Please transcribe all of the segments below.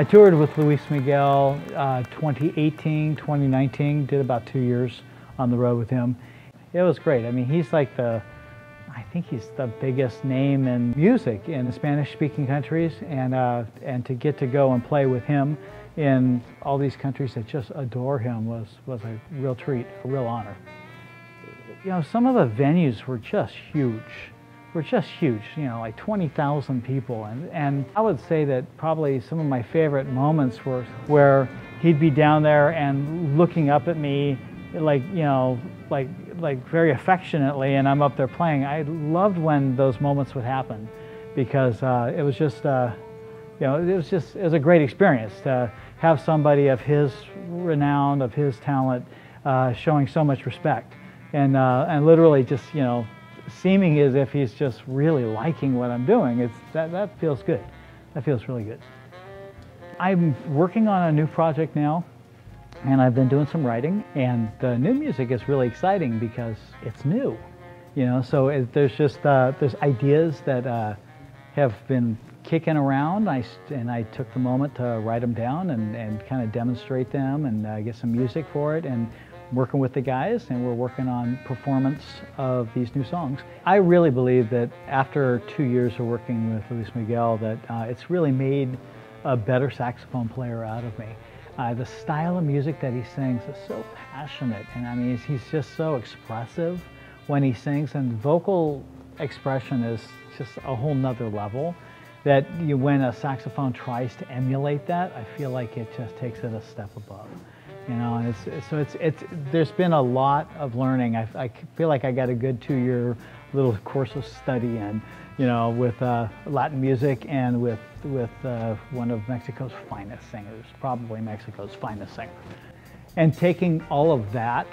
I toured with Luis Miguel uh, 2018, 2019, did about two years on the road with him. It was great. I mean, he's like the, I think he's the biggest name in music in the Spanish-speaking countries, and, uh, and to get to go and play with him in all these countries that just adore him was, was a real treat, a real honor. You know, some of the venues were just huge were just huge, you know, like 20,000 people. And, and I would say that probably some of my favorite moments were where he'd be down there and looking up at me like, you know, like, like very affectionately and I'm up there playing. I loved when those moments would happen because uh, it was just, uh, you know, it was just, it was a great experience to have somebody of his renown, of his talent, uh, showing so much respect. And, uh, and literally just, you know, seeming as if he's just really liking what I'm doing. It's, that, that feels good. That feels really good. I'm working on a new project now and I've been doing some writing and the new music is really exciting because it's new. You know, so it, there's just, uh, there's ideas that uh, have been kicking around I, and I took the moment to write them down and, and kind of demonstrate them and uh, get some music for it and working with the guys and we're working on performance of these new songs. I really believe that after two years of working with Luis Miguel that uh, it's really made a better saxophone player out of me. Uh, the style of music that he sings is so passionate and I mean he's just so expressive when he sings and vocal expression is just a whole nother level that you, when a saxophone tries to emulate that, I feel like it just takes it a step above. You know, it's, so it's, it's, there's been a lot of learning. I, I feel like I got a good two-year little course of study in, you know, with uh, Latin music and with, with uh, one of Mexico's finest singers, probably Mexico's finest singer. And taking all of that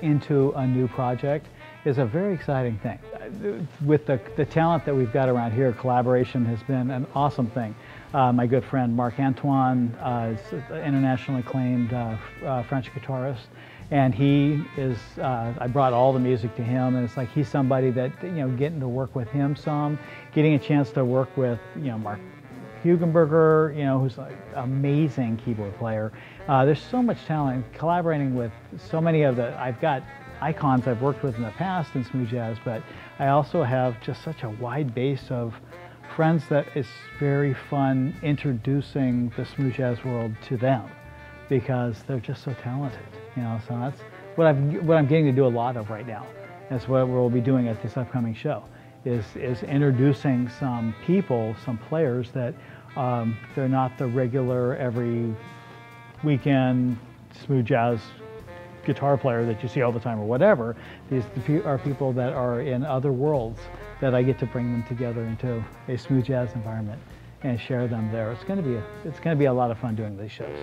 into a new project is a very exciting thing. With the, the talent that we've got around here, collaboration has been an awesome thing. Uh, my good friend Marc Antoine uh, is an internationally acclaimed uh, uh, French guitarist, and he is, uh, I brought all the music to him, and it's like he's somebody that, you know, getting to work with him some, getting a chance to work with, you know, Mark Hugenberger, you know, who's an amazing keyboard player. Uh, there's so much talent, collaborating with so many of the, I've got icons I've worked with in the past in smooth jazz, but I also have just such a wide base of friends that it's very fun introducing the smooth jazz world to them because they're just so talented, you know, so that's what I'm, what I'm getting to do a lot of right now. That's what we'll be doing at this upcoming show is, is introducing some people, some players that um, they're not the regular every weekend smooth jazz guitar player that you see all the time or whatever. These are people that are in other worlds that I get to bring them together into a smooth jazz environment and share them there. It's going to be a, it's going to be a lot of fun doing these shows.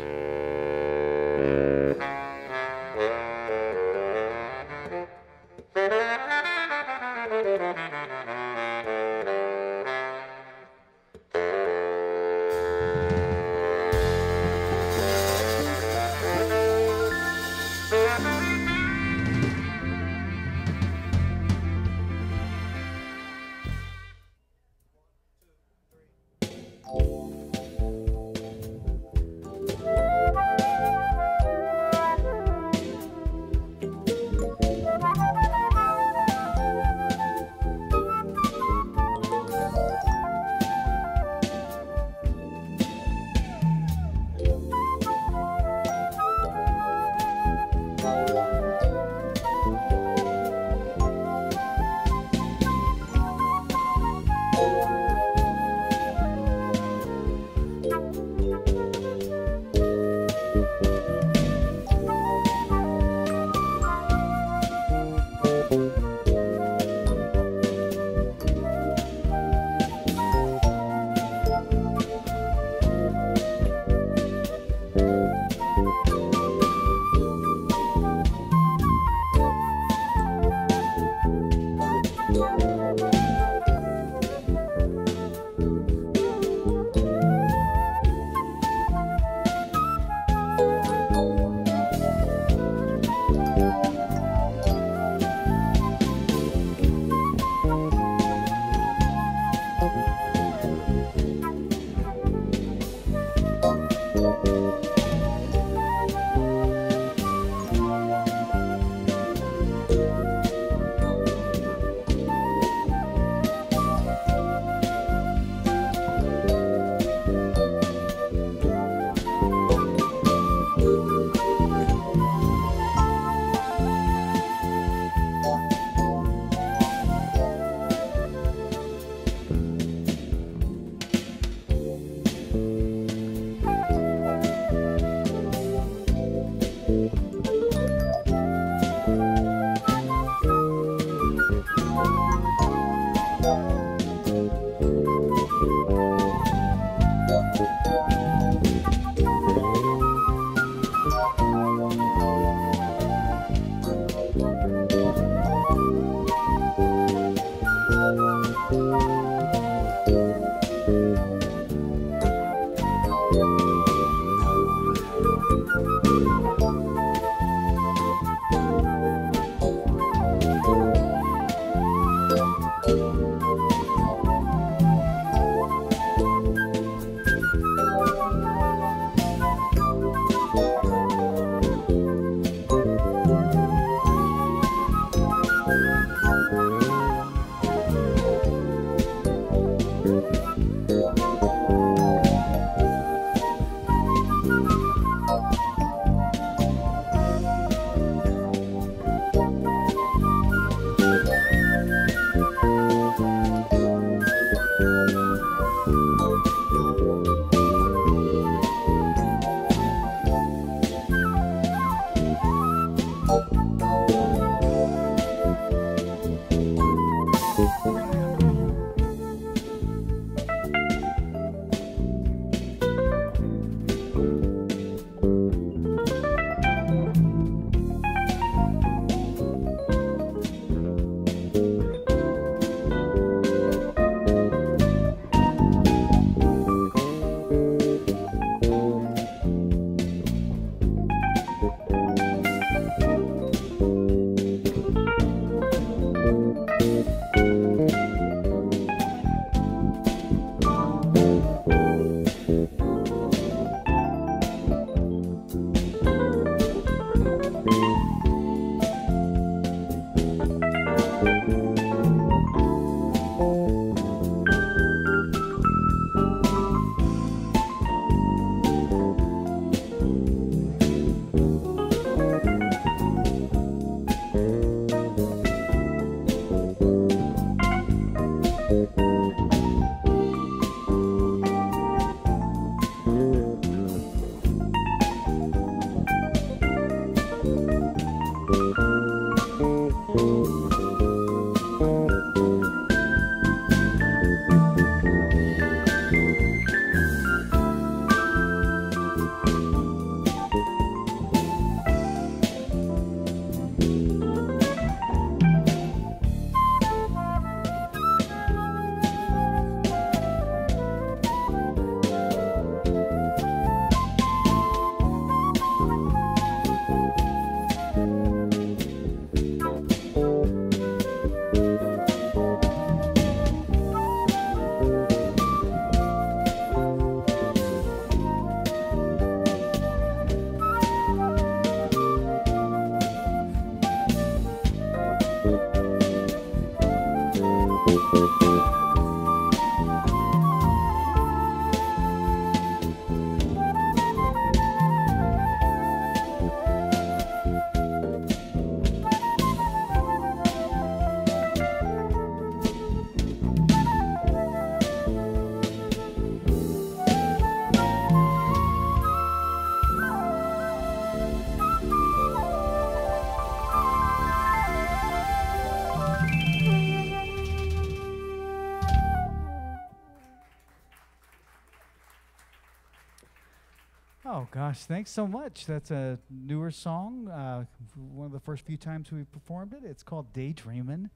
Gosh, thanks so much. That's a newer song. Uh, one of the first few times we performed it. It's called Daydreamin',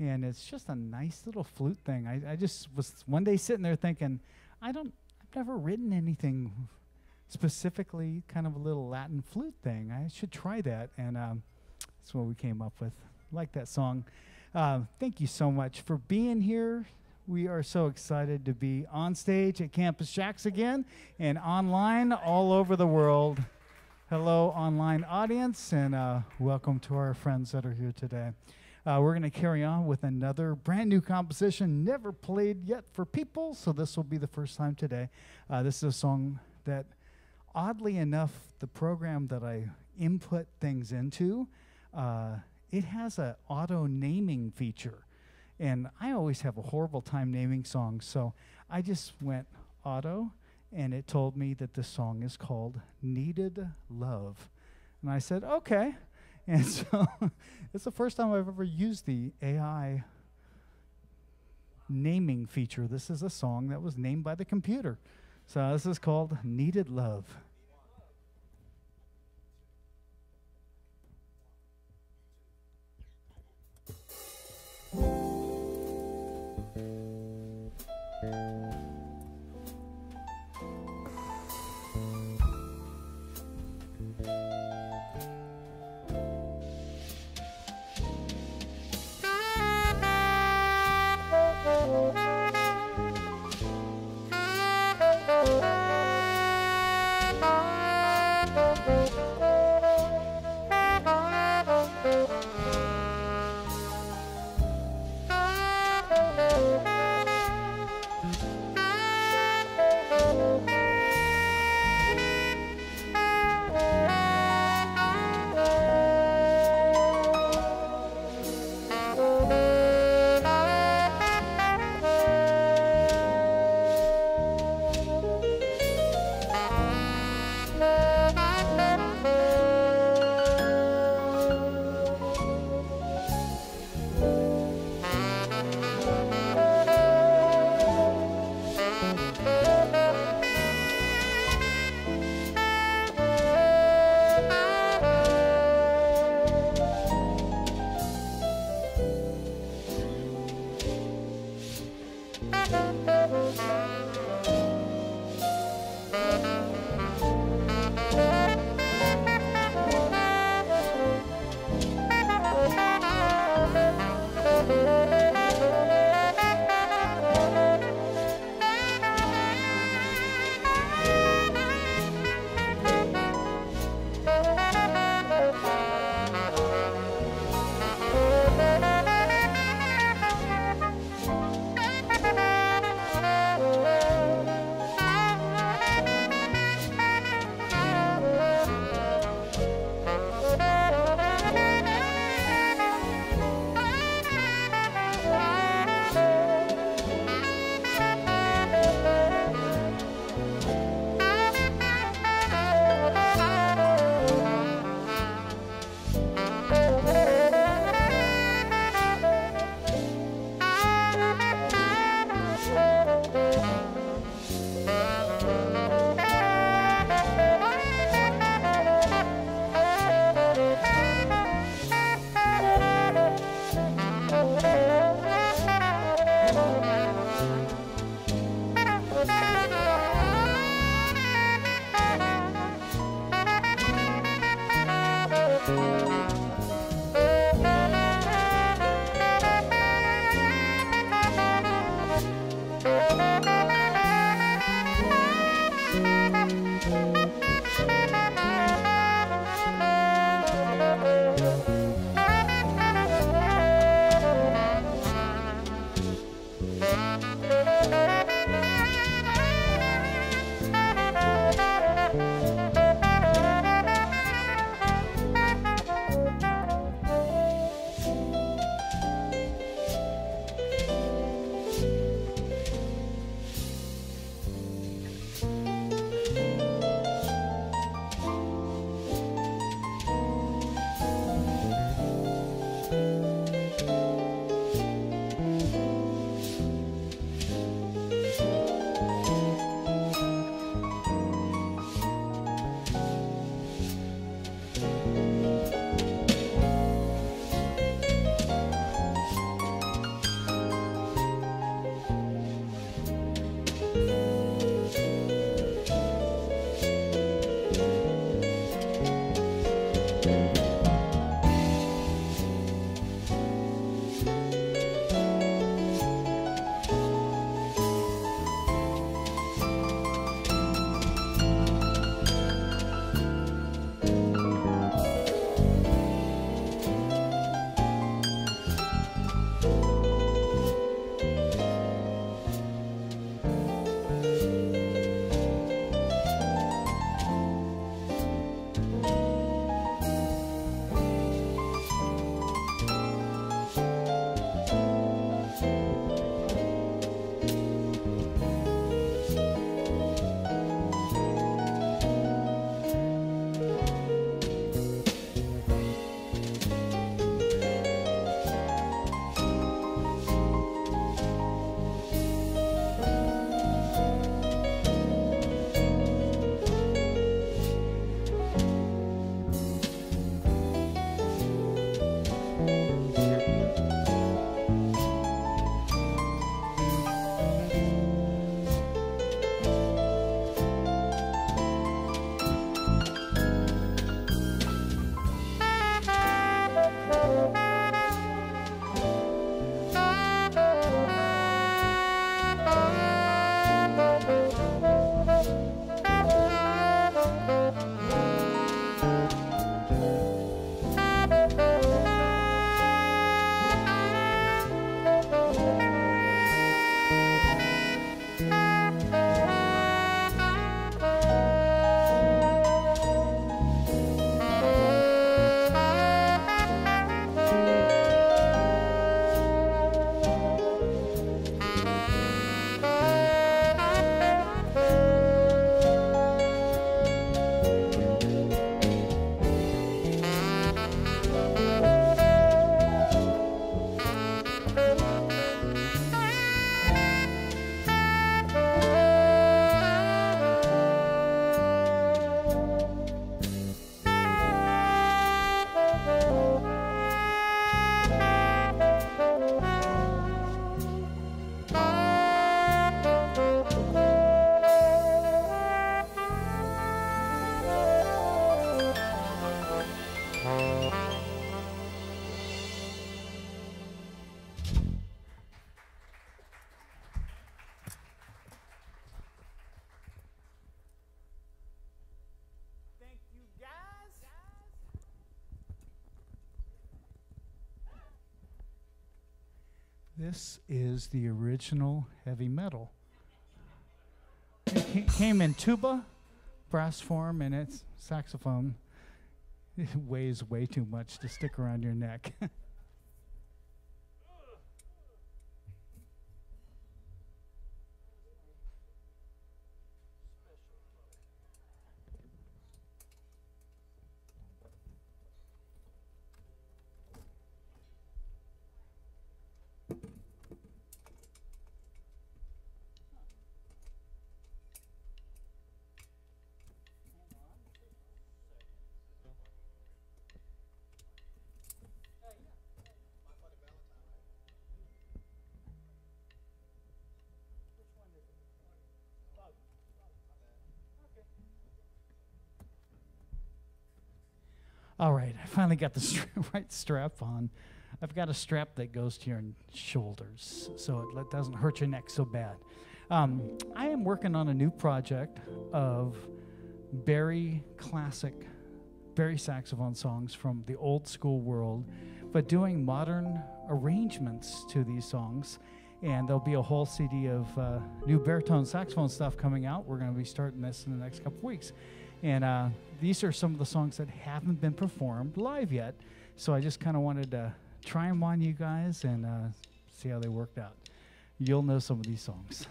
and it's just a nice little flute thing. I, I just was one day sitting there thinking, I don't, I've never written anything specifically kind of a little Latin flute thing. I should try that, and um, that's what we came up with. Like that song. Uh, thank you so much for being here. We are so excited to be on stage at Campus JAX again and online all over the world. Hello, online audience, and uh, welcome to our friends that are here today. Uh, we're going to carry on with another brand new composition, never played yet for people, so this will be the first time today. Uh, this is a song that, oddly enough, the program that I input things into, uh, it has an auto naming feature. And I always have a horrible time naming songs, so I just went auto, and it told me that this song is called Needed Love. And I said, okay. And so it's the first time I've ever used the AI naming feature. This is a song that was named by the computer. So this is called Needed Love. This is the original heavy metal. It came in tuba, brass form, and it's saxophone. It weighs way too much to stick around your neck. All right, I finally got the stra- right strap on. I've got a strap that goes to your shoulders so it doesn't hurt your neck so bad. Um, I am working on a new project of bari classic, bari saxophone songs from the old school world, but doing modern arrangements to these songs. And there'll be a whole CD of uh, new baritone saxophone stuff coming out. We're going to be starting this in the next couple weeks. And uh, these are some of the songs that haven't been performed live yet. So I just kind of wanted to try them on you guys and uh, see how they worked out. You'll know some of these songs.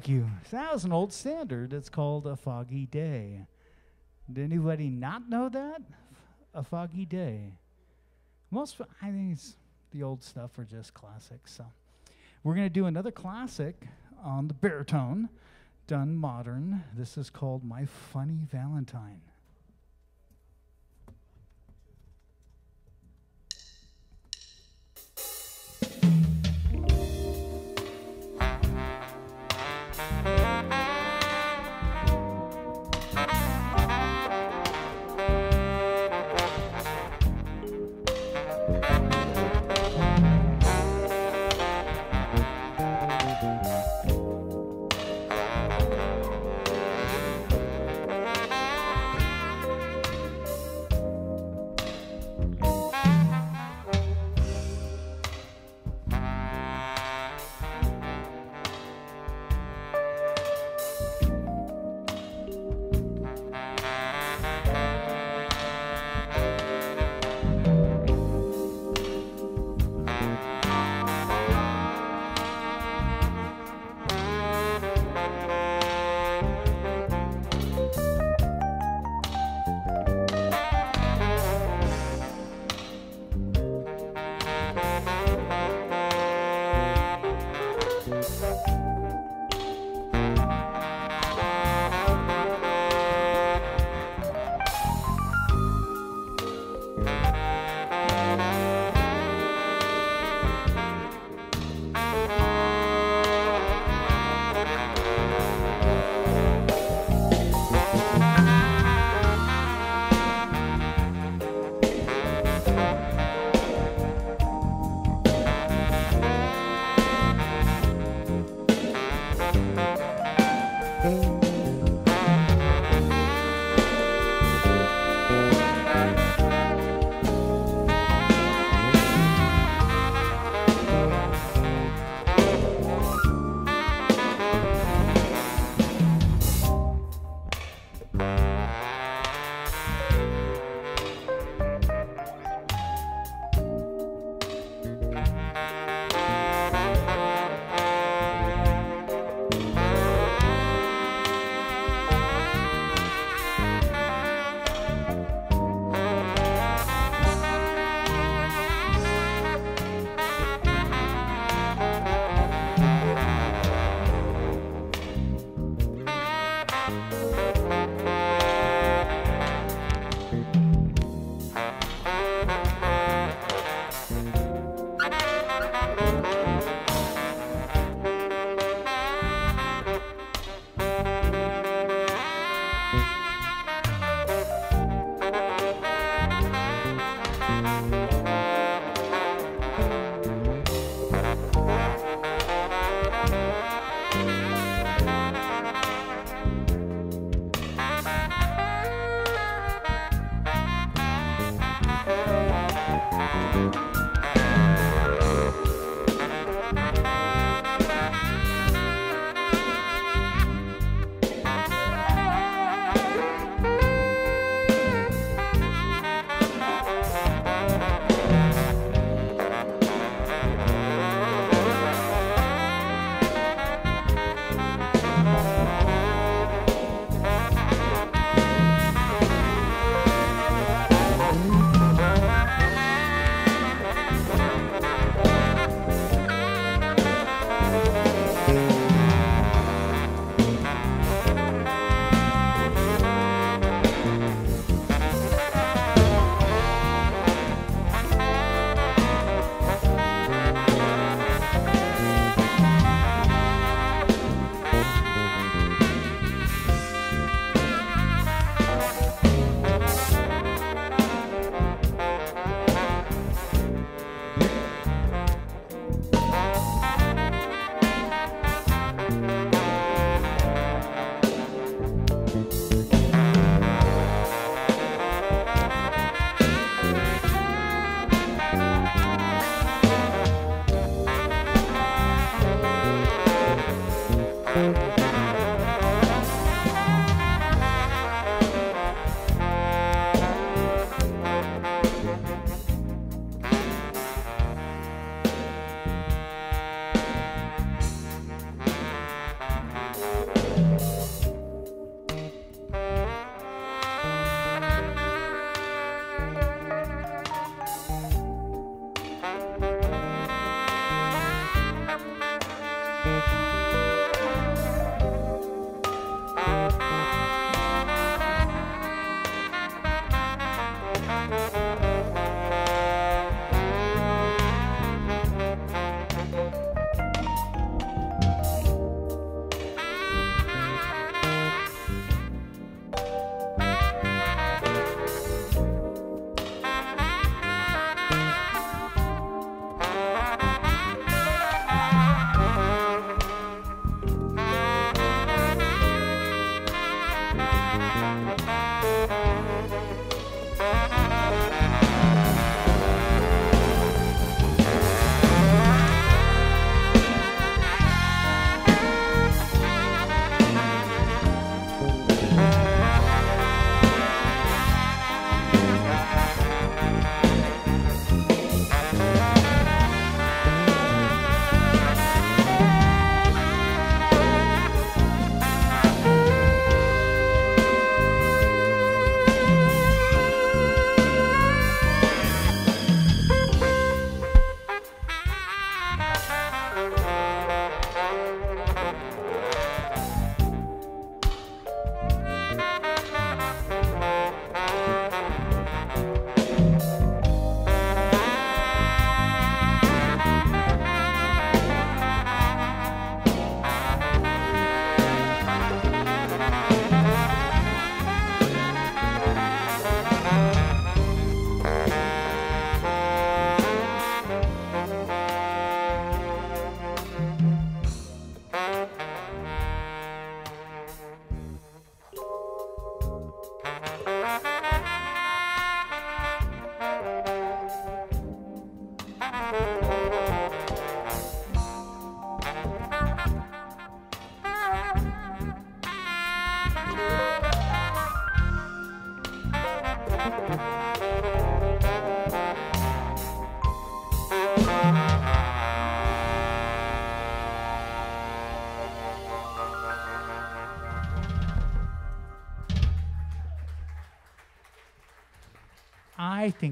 Thank you. That was an old standard. It's called A Foggy Day. Did anybody not know that? A Foggy Day. Most, I think it's, the old stuff are just classics. So we're going to do another classic on the baritone, done modern. This is called My Funny Valentine.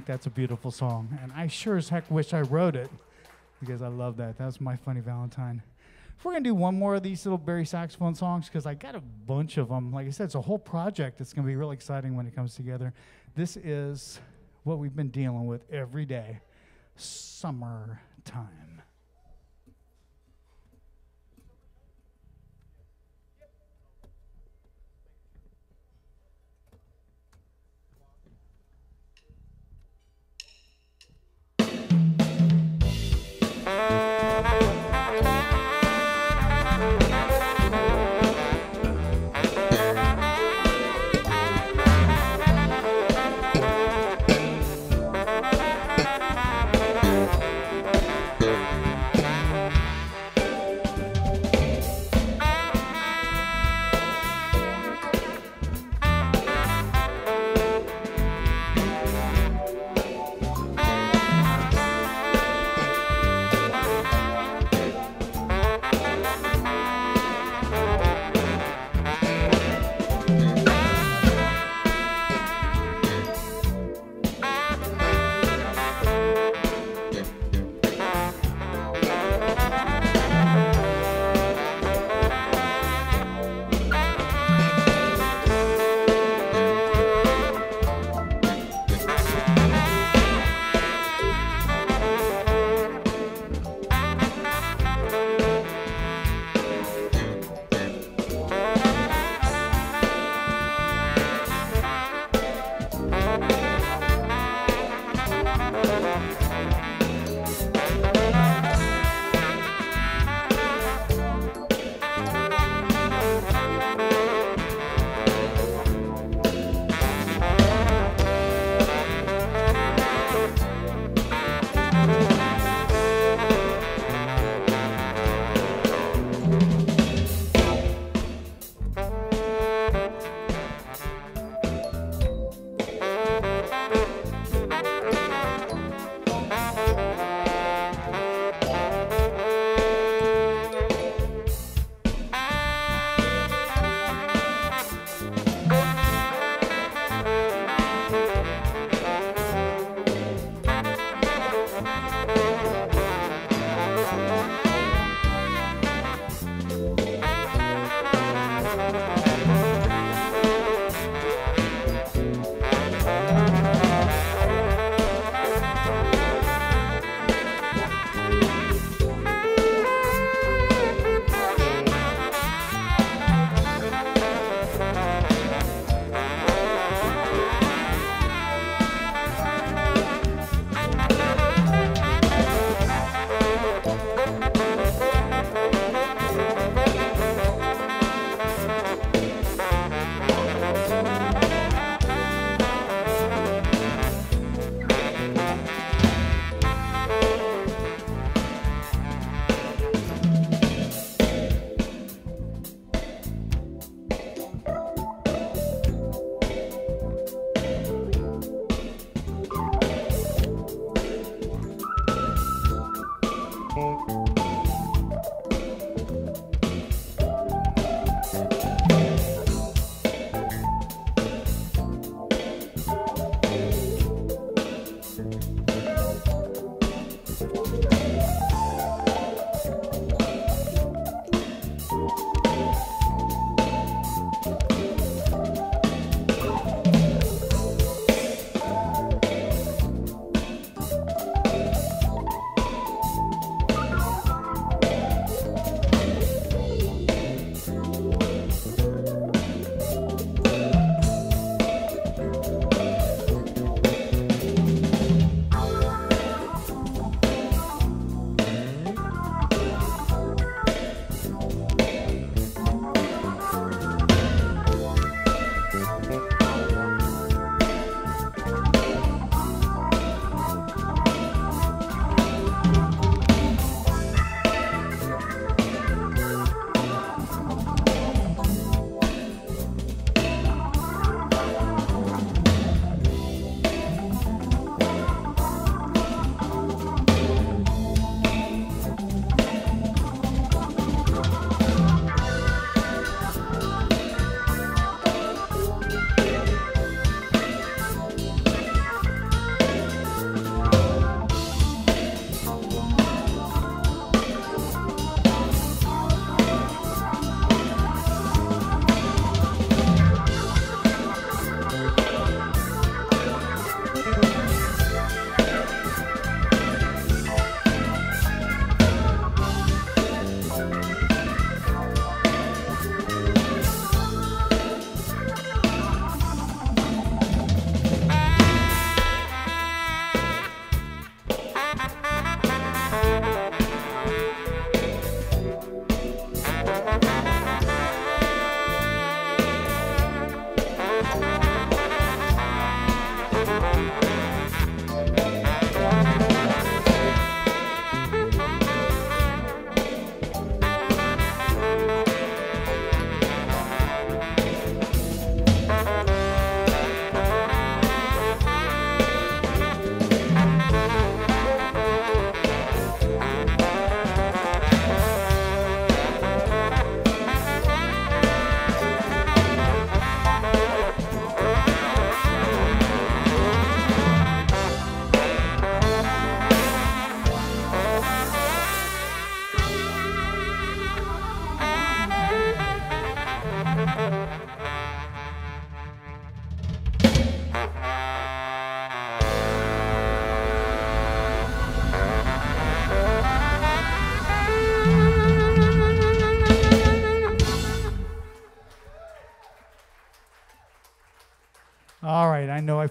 That's a beautiful song, and I sure as heck wish I wrote it because I love that. That's my funny Valentine. We're gonna do one more of these little bari saxophone songs because I got a bunch of them. Like I said, it's a whole project. It's gonna be really exciting when it comes together. This is what we've been dealing with every day, summertime.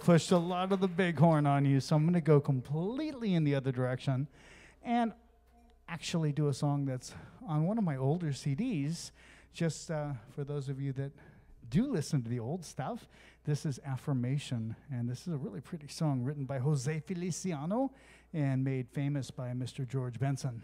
Pushed a lot of the bighorn on you, so I'm going to go completely in the other direction and actually do a song that's on one of my older CDs. Just uh, for those of you that do listen to the old stuff, this is Affirmation, and this is a really pretty song written by Jose Feliciano and made famous by Mr. George Benson.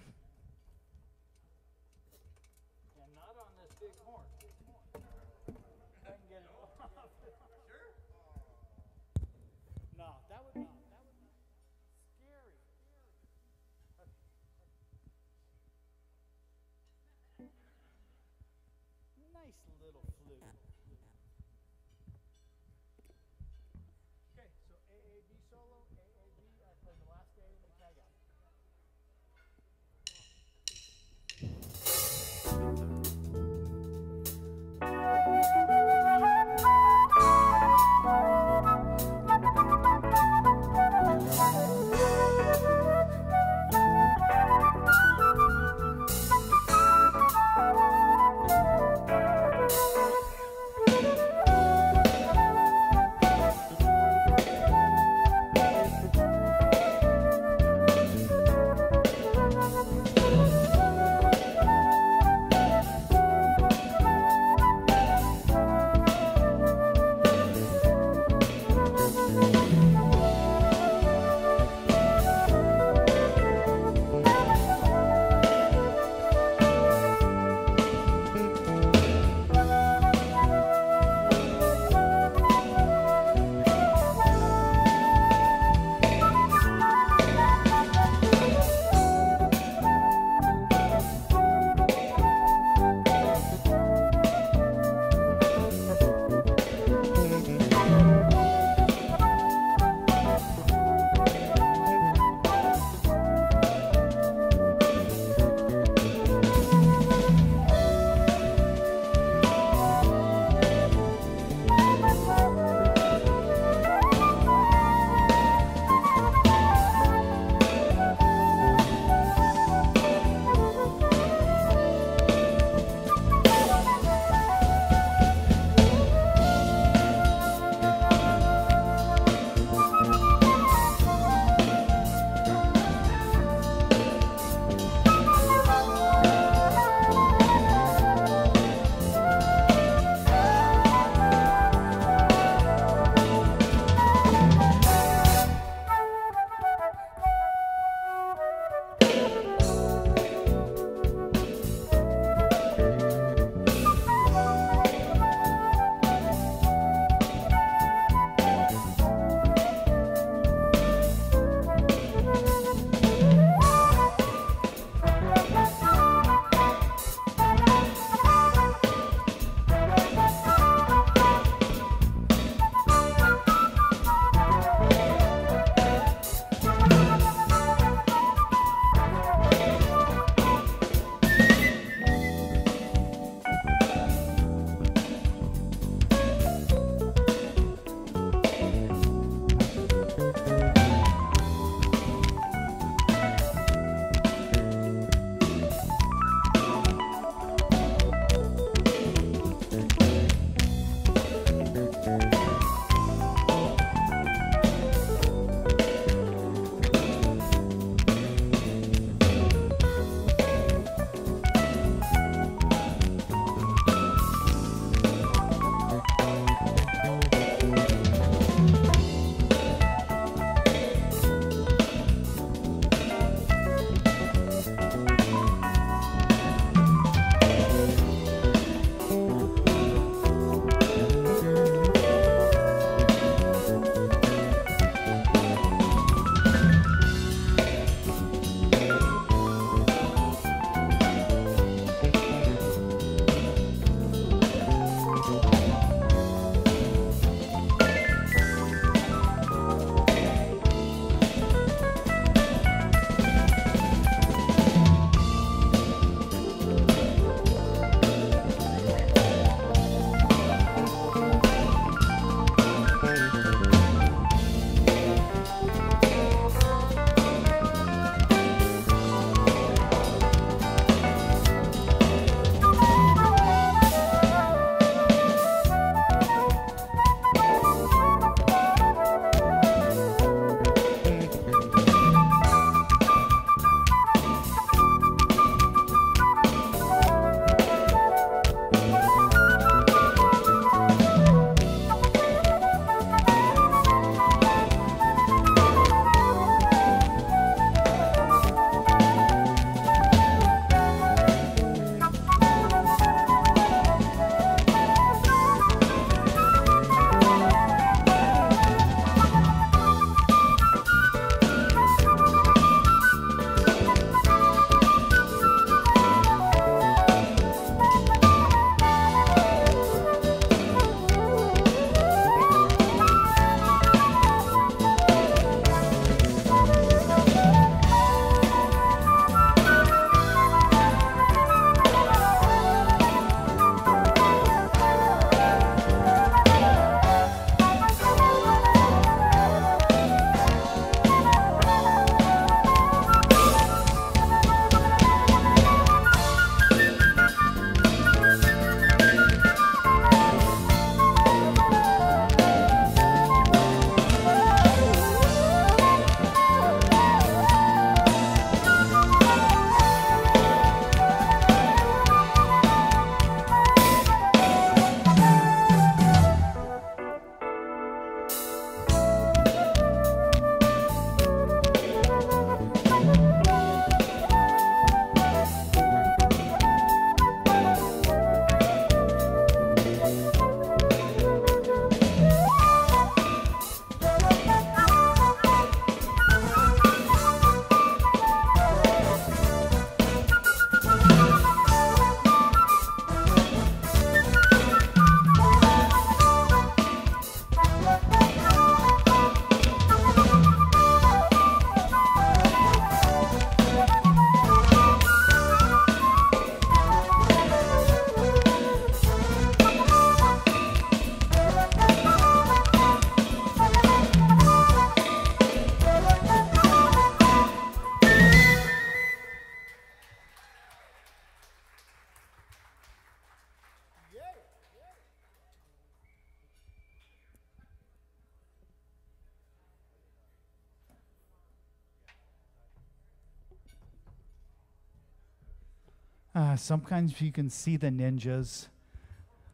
Sometimes you can see the ninjas.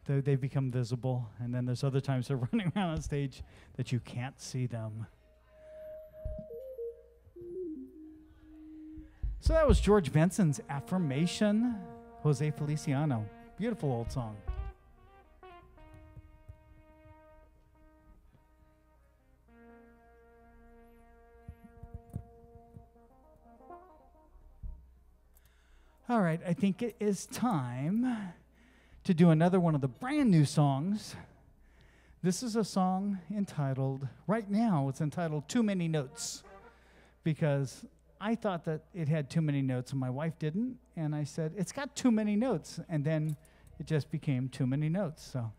They, they become visible. And then there's other times they're running around on stage that you can't see them. So that was George Benson's Affirmation, Jose Feliciano. Beautiful old song. All right, I think it is time to do another one of the brand new songs. This is a song entitled, right now, it's entitled Too Many Notes because I thought that it had too many notes and my wife didn't. And I said, It's got too many notes. And then it just became too many notes. So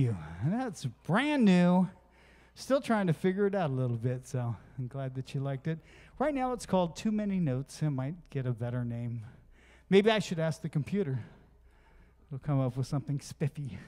you. That's brand new. Still trying to figure it out a little bit, so I'm glad that you liked it. Right now it's called Too Many Notes. It might get a better name. Maybe I should ask the computer. It'll come up with something spiffy.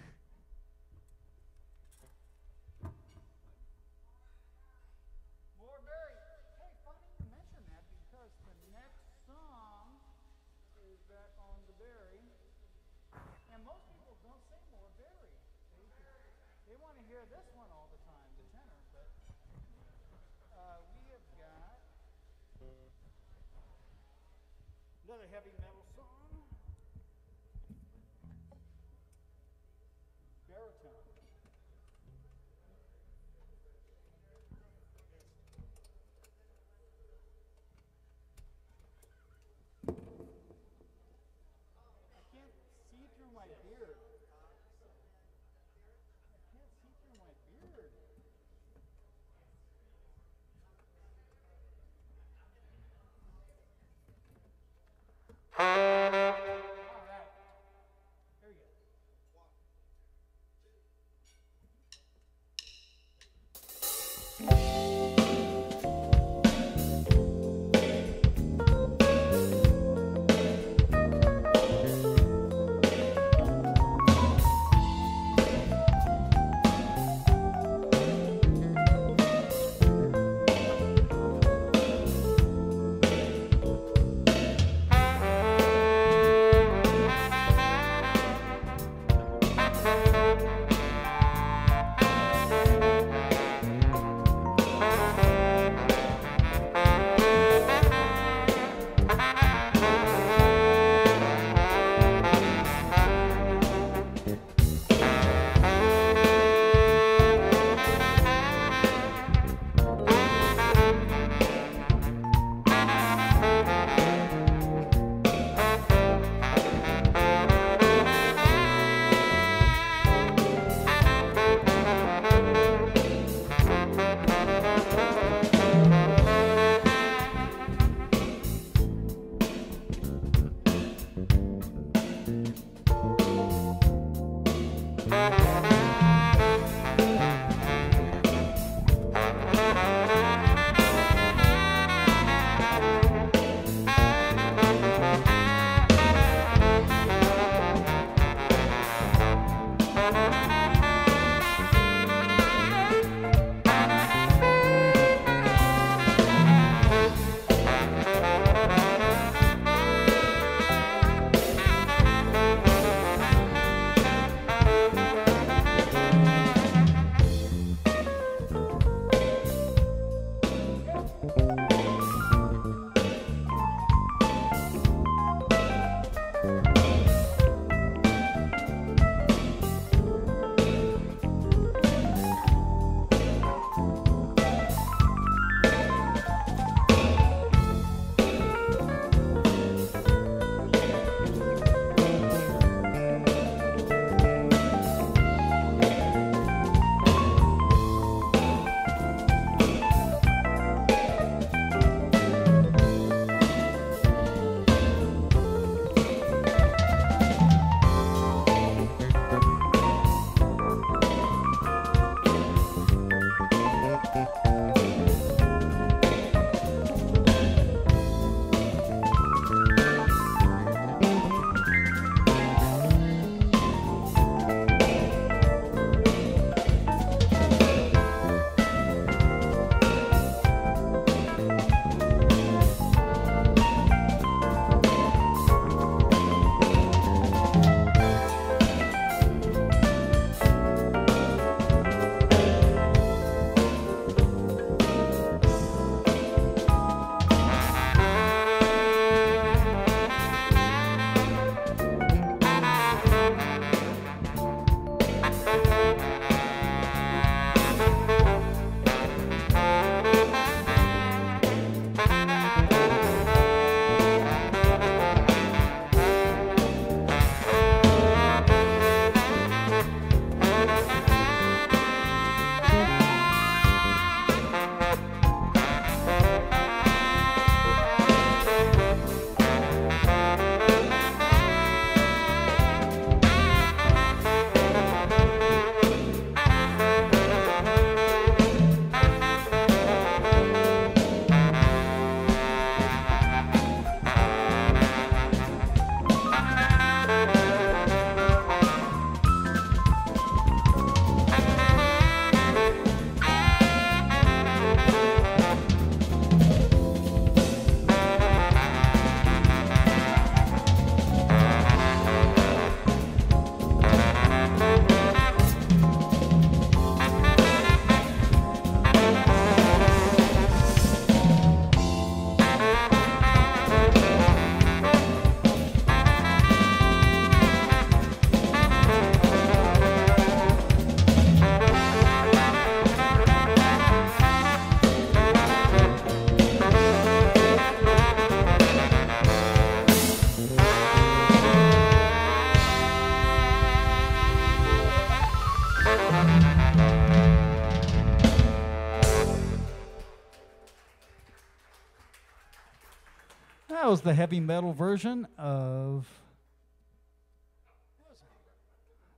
The heavy metal version of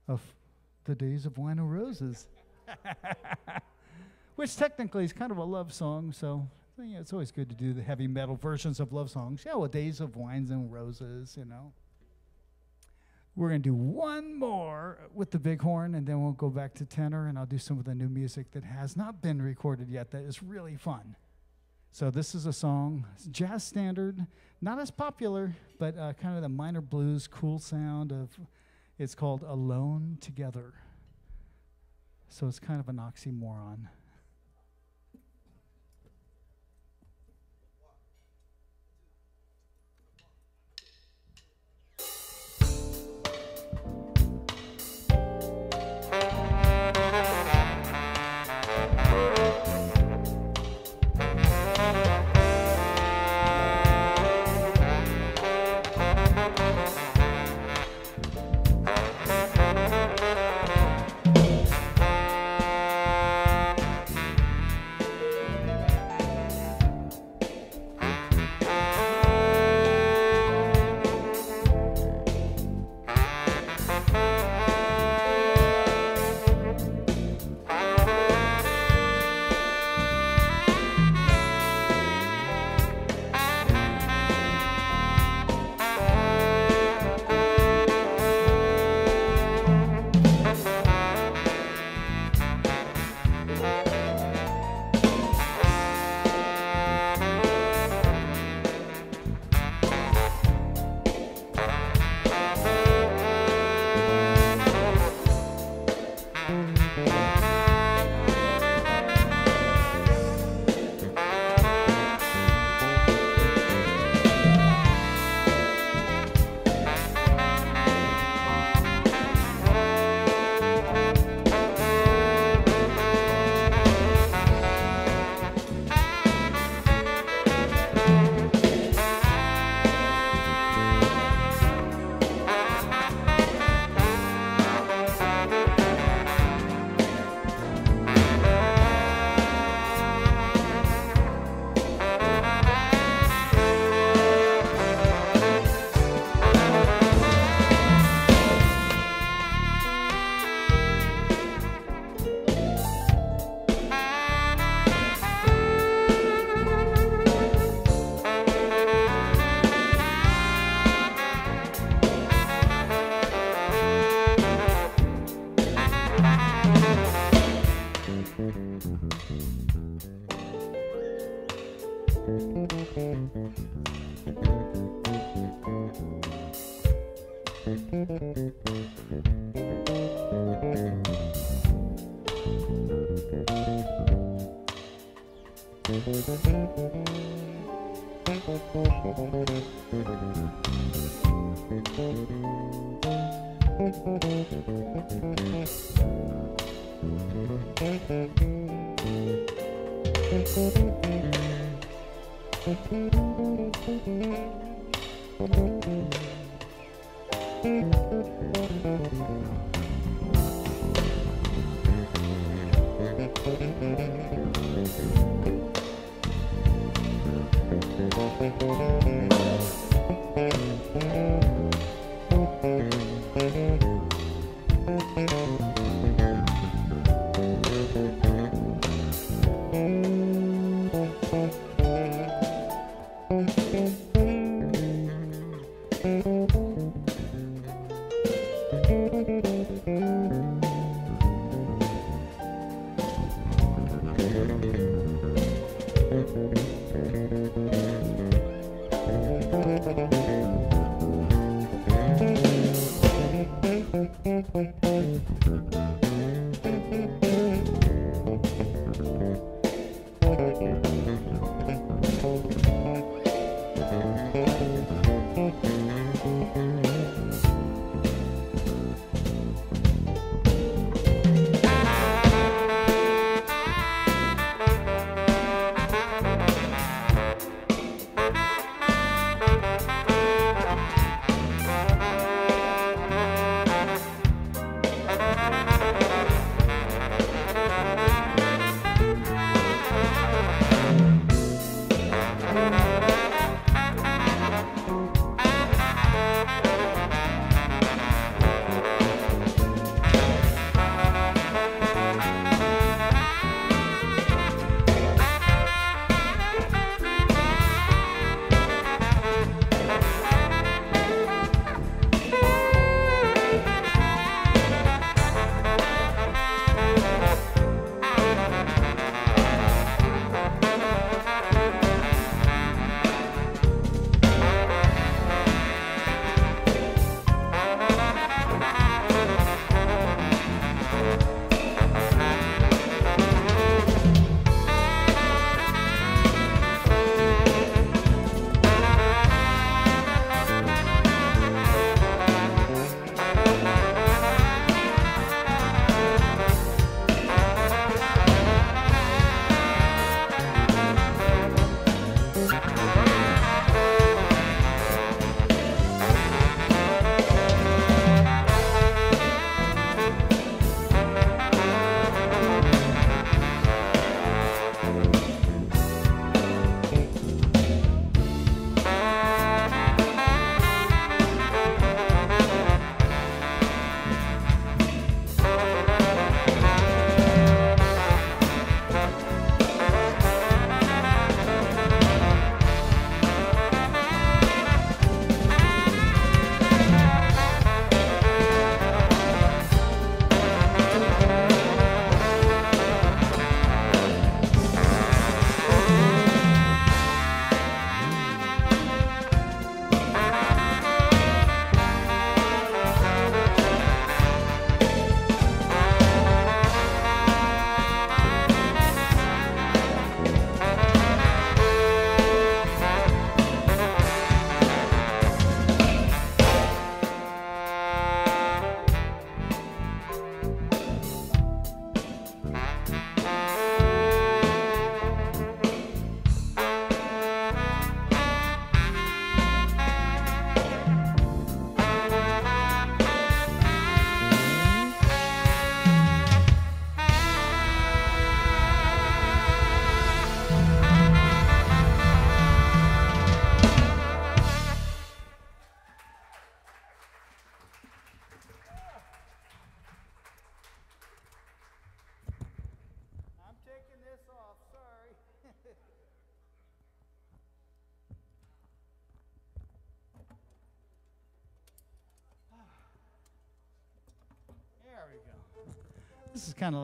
of the Days of Wine and Roses, which technically is kind of a love song. So yeah, it's always good to do the heavy metal versions of love songs. Yeah, well, Days of Wines and Roses, you know. We're going to do one more with the big horn, and then we'll go back to tenor, and I'll do some of the new music that has not been recorded yet that is really fun. So, this is a song, jazz standard, not as popular, but uh, kind of the minor blues, cool sound of it's called Alone Together. So, it's kind of an oxymoron.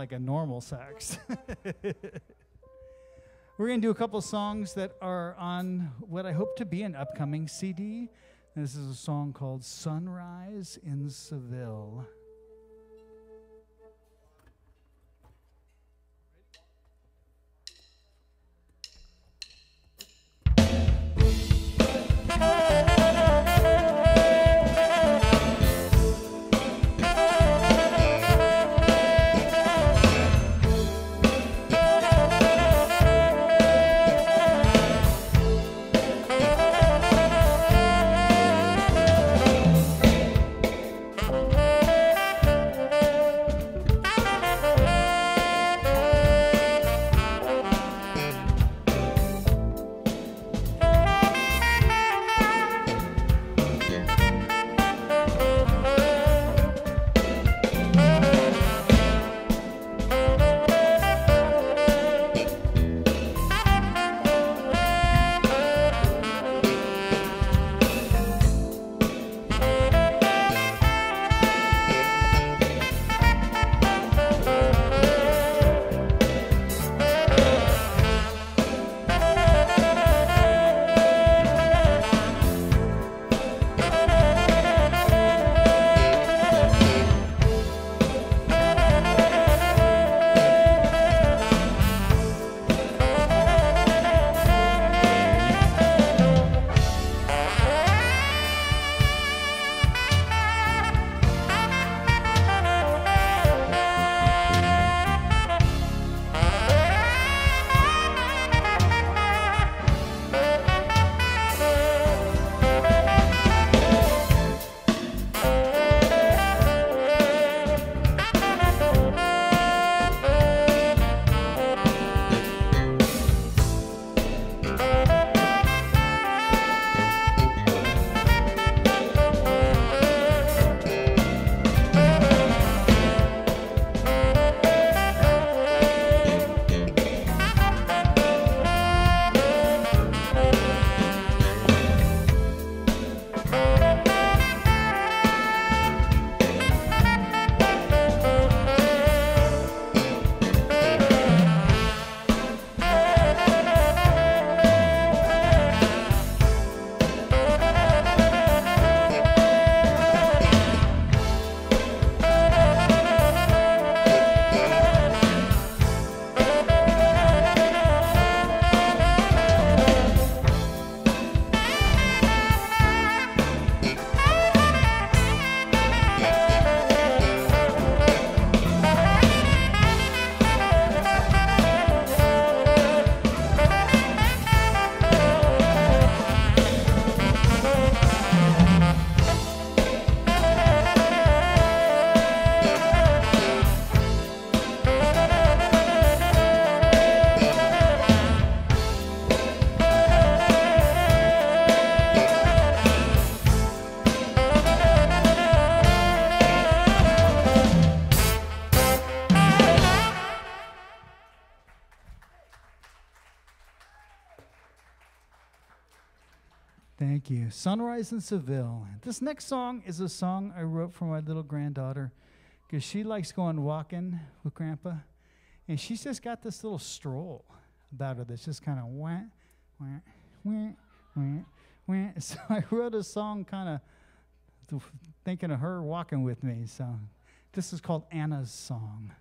Like a normal sax. We're going to do a couple songs that are on what I hope to be an upcoming CD. This is a song called Sunrise in Seville. In Seville. This next song is a song I wrote for my little granddaughter because she likes going walking with Grandpa. And she's just got this little stroll about her that's just kind of went, went, went, wah, wah. So I wrote a song kind of thinking of her walking with me. So this is called Anna's Song.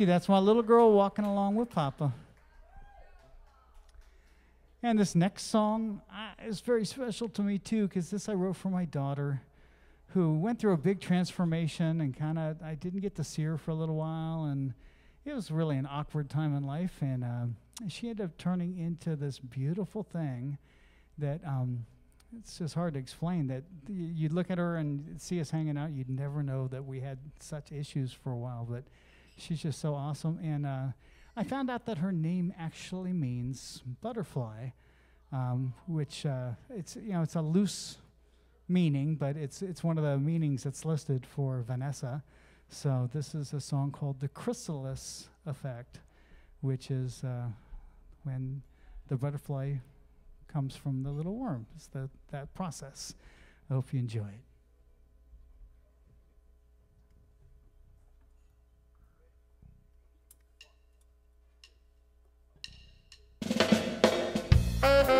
You. That's my little girl walking along with Papa. And this next song is very special to me too, because this I wrote for my daughter, who went through a big transformation and kind of I didn't get to see her for a little while, and it was really an awkward time in life, and uh, she ended up turning into this beautiful thing that um, it's just hard to explain. That you'd look at her and see us hanging out, you'd never know that we had such issues for a while, but she's just so awesome. And uh, I found out that her name actually means butterfly, um, which uh, it's you know it's a loose meaning, but it's it's one of the meanings that's listed for Vanessa. So this is a song called the chrysalis effect, which is uh, when the butterfly comes from the little worm. It's the, that process. I hope you enjoy it. Uh-huh.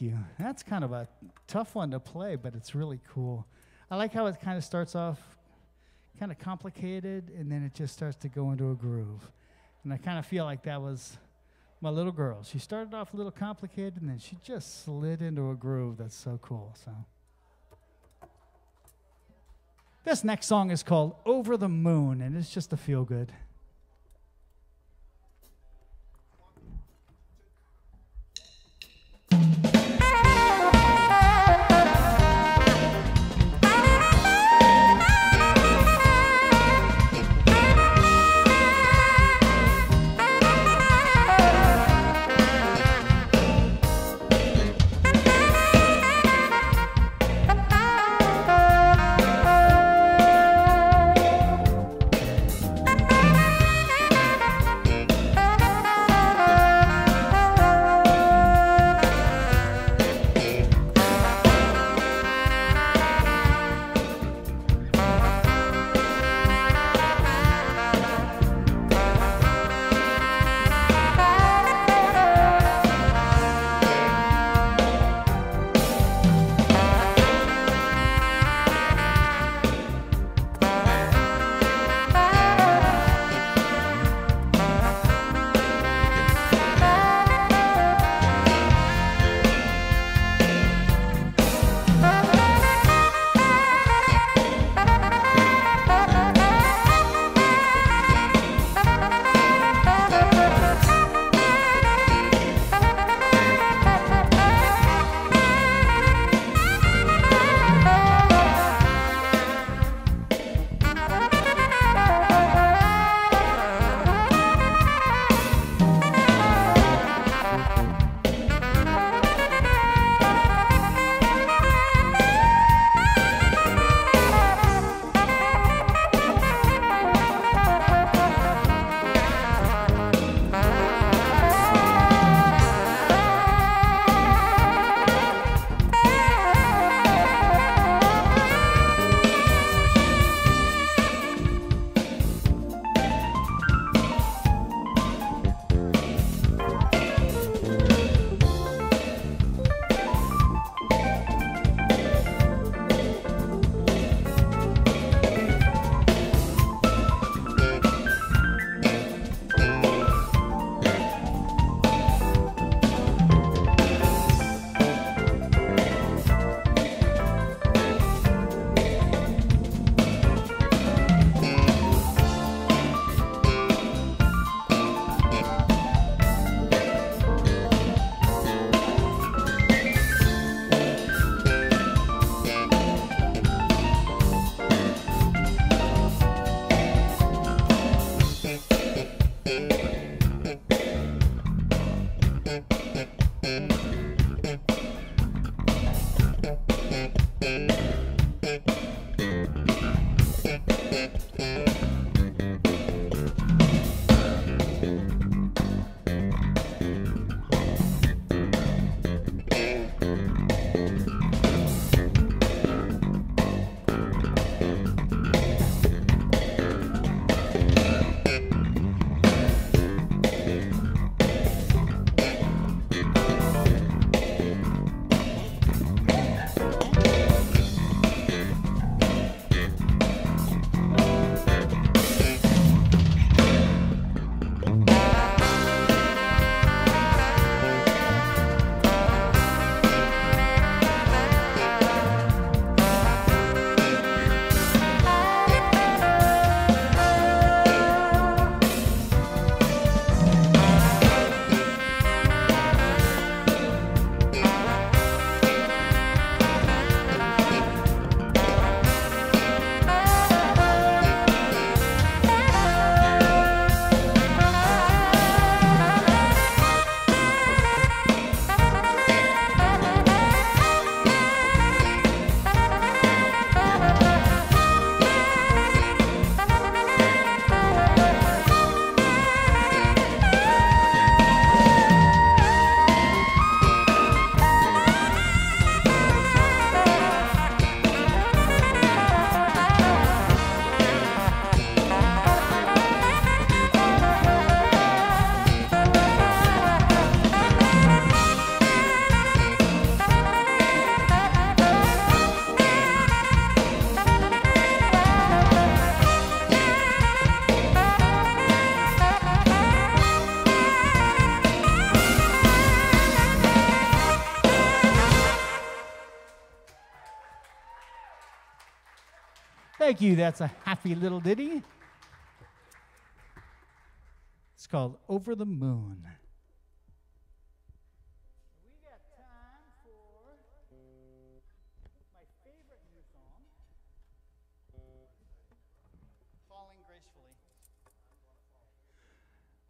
You. That's kind of a tough one to play, but it's really cool. I like how it kind of starts off kind of complicated and then it just starts to go into a groove. And I kind of feel like that was my little girl. She started off a little complicated and then she just slid into a groove that's so cool. So this next song is called Over the Moon and it's just a feel good. Thank you. That's a happy little ditty. It's called Over the Moon.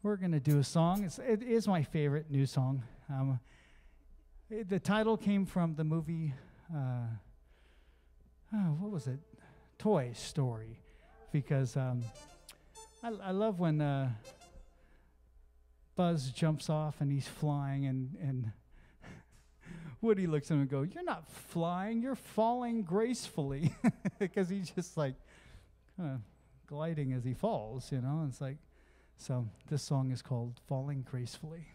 We're going to do a song. It's, it is my favorite new song. Um, it, the title came from the movie, uh, oh, what was it? Toy Story. Because um, I, I, love when uh, Buzz jumps off and he's flying, and, and Woody looks at him and goes, You're not flying, you're falling gracefully. Because he's just like kind of gliding as he falls, you know? It's like, so this song is called Falling Gracefully.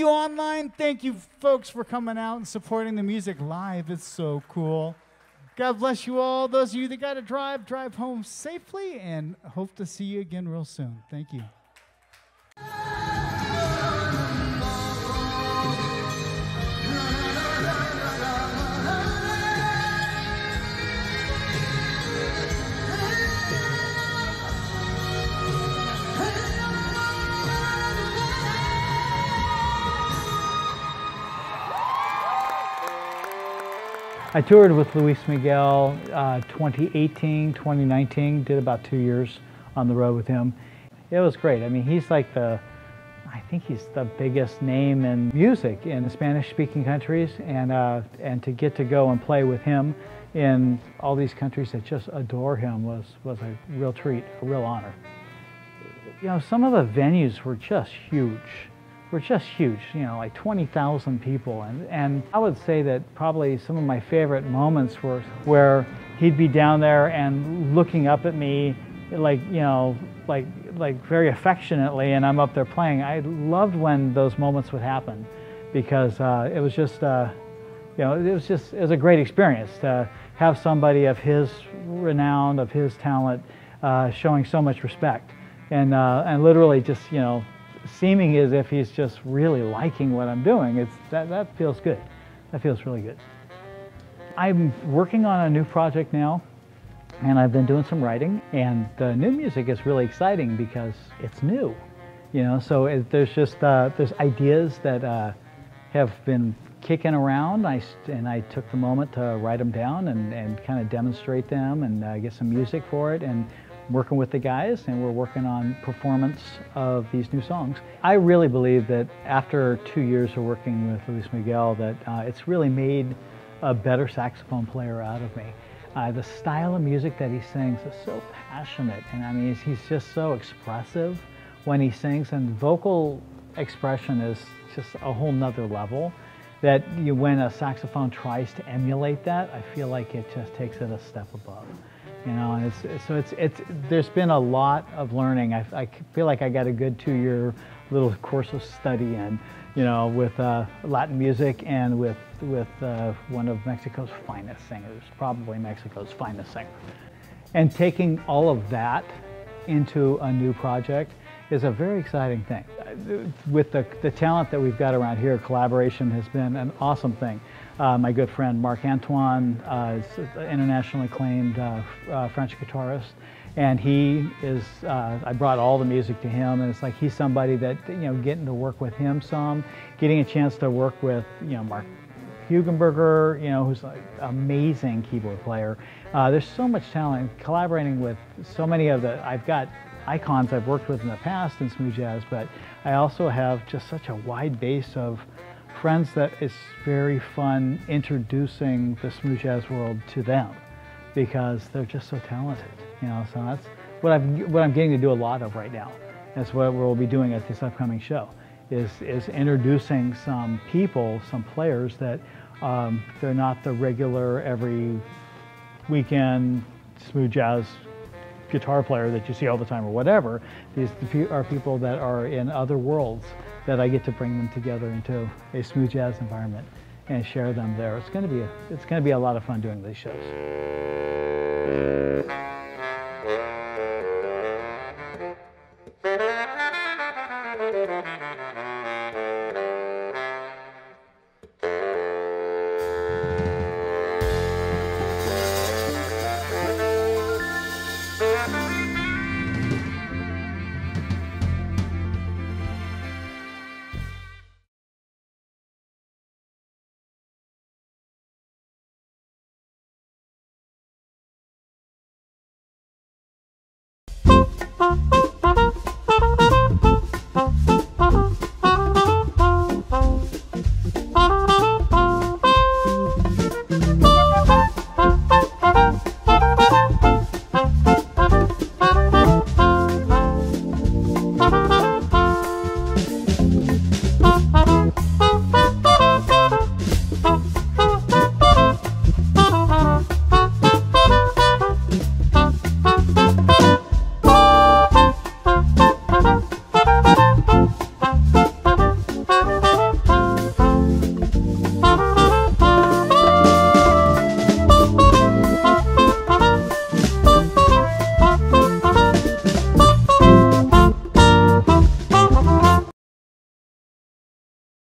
You, online. Thank you, folks, for coming out and supporting the music live. It's so cool. God bless you all. Those of you that got to drive, drive home safely, and hope to see you again real soon. Thank you. I toured with Luis Miguel uh, 2018, 2019, did about two years on the road with him. It was great. I mean, he's like the, I think he's the biggest name in music in the Spanish-speaking countries, and uh, and to get to go and play with him in all these countries that just adore him was was a real treat, a real honor. You know, some of the venues were just huge were just huge, you know, like 20,000 people. And, and I would say that probably some of my favorite moments were where he'd be down there and looking up at me like, you know, like, like very affectionately and I'm up there playing. I loved when those moments would happen because uh, it was just, uh, you know, it was just, it was a great experience to have somebody of his renown, of his talent, uh, showing so much respect. And, uh, and literally just, you know, seeming as if he's just really liking what I'm doing. It's, that, that feels good. That feels really good. I'm working on a new project now and I've been doing some writing and the new music is really exciting because it's new. You know, so it, there's just, uh, there's ideas that uh, have been kicking around I, and I took the moment to write them down and, and kind of demonstrate them and uh, get some music for it and working with the guys and we're working on performance of these new songs. I really believe that after two years of working with Luis Miguel that uh, it's really made a better saxophone player out of me. Uh, the style of music that he sings is so passionate and I mean he's just so expressive when he sings and vocal expression is just a whole nother level that you, when a saxophone tries to emulate that, I feel like it just takes it a step above you know it's so it's it's there's been a lot of learning i, I feel like i got a good two-year little course of study and you know with uh, latin music and with with uh, one of mexico's finest singers probably mexico's finest singer and taking all of that into a new project is a very exciting thing. With the, the talent that we've got around here, collaboration has been an awesome thing. Uh, my good friend Marc Antoine uh, is an internationally acclaimed uh, uh, French guitarist, and he is. Uh, I brought all the music to him, and it's like he's somebody that you know, getting to work with him some, getting a chance to work with you know Mark Hugenberger, you know, who's an amazing keyboard player. Uh, there's so much talent. Collaborating with so many of the, I've got icons I've worked with in the past in smooth jazz, but I also have just such a wide base of friends that it's very fun introducing the smooth jazz world to them because they're just so talented. You know, so that's what I'm what I'm getting to do a lot of right now. That's what we'll be doing at this upcoming show, is is introducing some people, some players that um, they're not the regular every weekend smooth jazz guitar player that you see all the time or whatever. These are people that are in other worlds that I get to bring them together into a smooth jazz environment and share them there. It's going to be a, it's going to be a lot of fun doing these shows. Bye.